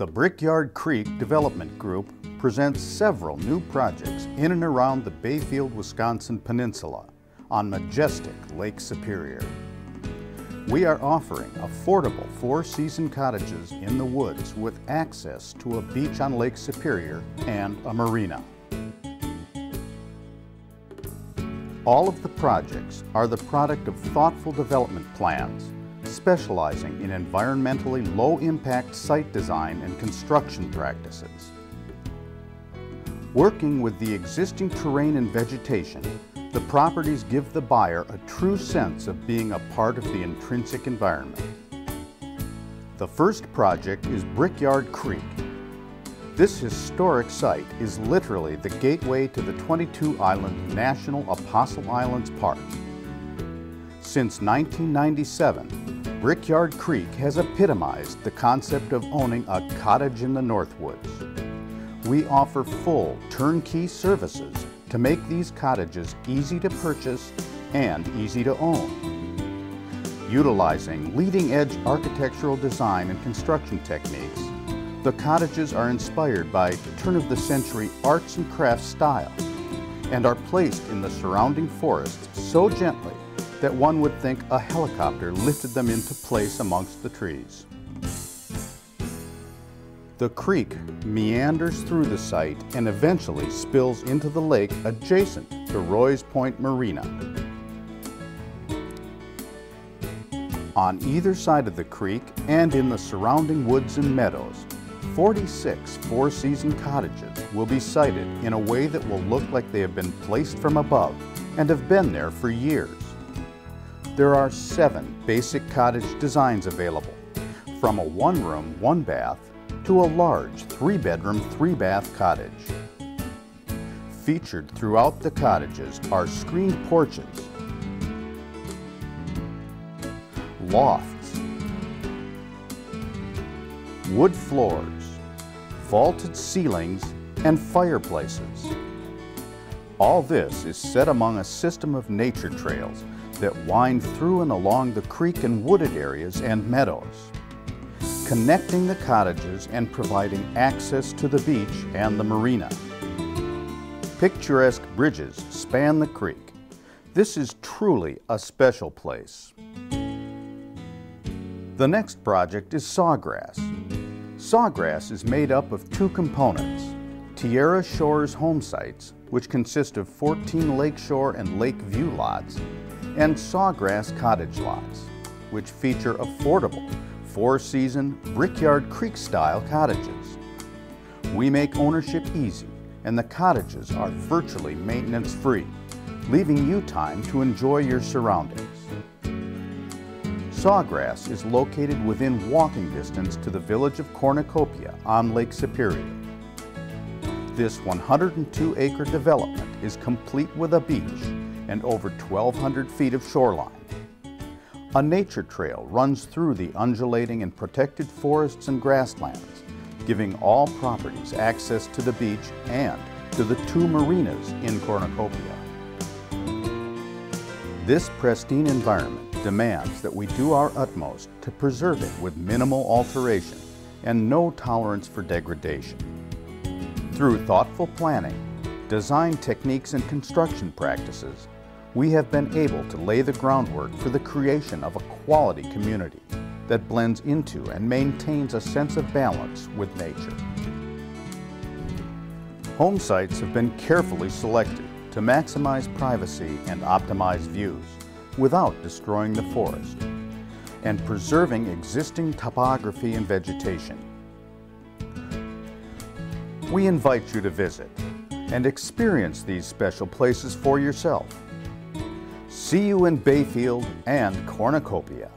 The Brickyard Creek Development Group presents several new projects in and around the Bayfield, Wisconsin Peninsula on majestic Lake Superior. We are offering affordable four-season cottages in the woods with access to a beach on Lake Superior and a marina. All of the projects are the product of thoughtful development plans specializing in environmentally low-impact site design and construction practices. Working with the existing terrain and vegetation, the properties give the buyer a true sense of being a part of the intrinsic environment. The first project is Brickyard Creek. This historic site is literally the gateway to the 22-island National Apostle Islands Park. Since 1997, Brickyard Creek has epitomized the concept of owning a cottage in the Northwoods. We offer full turnkey services to make these cottages easy to purchase and easy to own. Utilizing leading-edge architectural design and construction techniques, the cottages are inspired by turn-of-the-century arts and crafts style and are placed in the surrounding forest so gently that one would think a helicopter lifted them into place amongst the trees. The creek meanders through the site and eventually spills into the lake adjacent to Roy's Point Marina. On either side of the creek and in the surrounding woods and meadows, 46 four-season cottages will be sited in a way that will look like they have been placed from above and have been there for years. There are seven basic cottage designs available, from a one-room, one-bath to a large three-bedroom, three-bath cottage. Featured throughout the cottages are screened porches, lofts, wood floors, vaulted ceilings, and fireplaces. All this is set among a system of nature trails that wind through and along the creek and wooded areas and meadows, connecting the cottages and providing access to the beach and the marina. Picturesque bridges span the creek. This is truly a special place. The next project is Sawgrass. Sawgrass is made up of two components, Tierra Shores home sites, which consist of 14 lakeshore and lake view lots, and Sawgrass cottage lots, which feature affordable, four-season, Brickyard Creek-style cottages. We make ownership easy, and the cottages are virtually maintenance-free, leaving you time to enjoy your surroundings. Sawgrass is located within walking distance to the village of Cornucopia on Lake Superior. This 102-acre development is complete with a beach and over 1,200 feet of shoreline. A nature trail runs through the undulating and protected forests and grasslands, giving all properties access to the beach and to the two marinas in Cornucopia. This pristine environment demands that we do our utmost to preserve it with minimal alteration and no tolerance for degradation. Through thoughtful planning, design techniques and construction practices, we have been able to lay the groundwork for the creation of a quality community that blends into and maintains a sense of balance with nature. Home sites have been carefully selected to maximize privacy and optimize views without destroying the forest and preserving existing topography and vegetation. We invite you to visit and experience these special places for yourself. See you in Bayfield and Cornucopia.